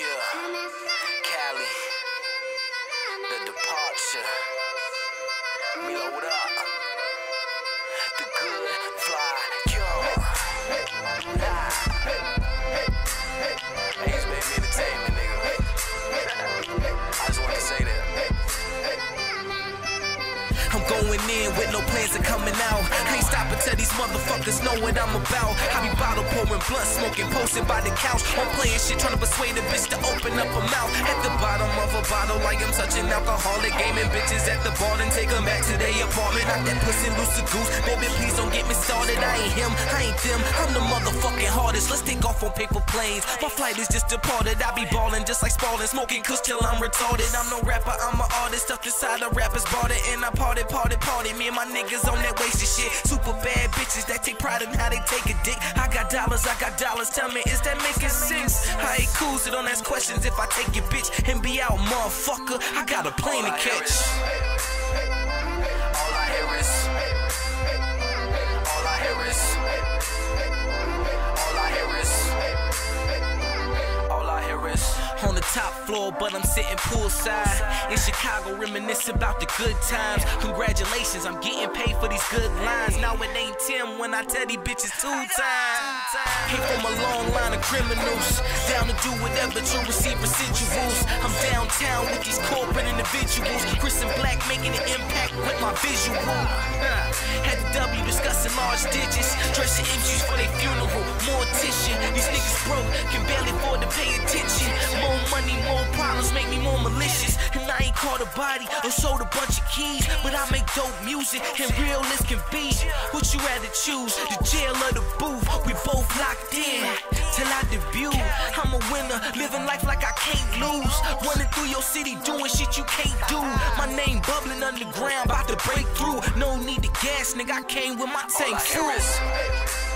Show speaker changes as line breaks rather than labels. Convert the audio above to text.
Yeah, Cali, the departure. Milo, what up? The good fly, Baby Entertainment, nigga. I just want to say that.
I'm going in with no plans of coming out. I ain't stopping till these motherfuckers know what I'm about. I be bottle pouring, blunt smoking, posted by the couch. I'm playing shit, trying to persuade a bitch to open up her mouth. At the bottom of a bottle, like I'm such an alcoholic. Gaming bitches at the bar and take them back to their apartment. Knock that pussy loose a goose. Baby, please don't get me started. I ain't him, I ain't them. I'm the motherfucking hardest. Let's take off on paper planes. My flight is just departed. I be balling just like Spalding, smoking kush till I'm retarded. I'm no rapper, I'm an artist. Stuffed inside a rapper's bought it, and I party, party, party. Me and my niggas on that wasted shit. Super bad bitches that take pride how they take a dick. I got dollars, I got dollars. Tell me, is that making sense? I ain't cool, so don't ask questions if I take your bitch and be out, motherfucker. I got a plane to catch. Floor, but I'm sitting poolside in Chicago, reminiscing about the good times. Congratulations, I'm getting paid for these good lines. Now it ain't Tim when I tell these bitches two times. Came from a long line of criminals, down to do whatever to receive residuals. I'm downtown with these corporate individuals. Chris and Black making an impact with my visual. Had the W discussing large digits, dressing MCs for their funeral. Caught a body or sold a bunch of keys, but I make dope music and real as can be. What you rather choose, the jail or the booth? We both locked in till I debut. I'm a winner, living life like I can't lose. Running through your city, doing shit you can't do. My name bubbling underground, about to break through. No need to gas, nigga. I came with my tank
I hear
full.
is. All I hear is.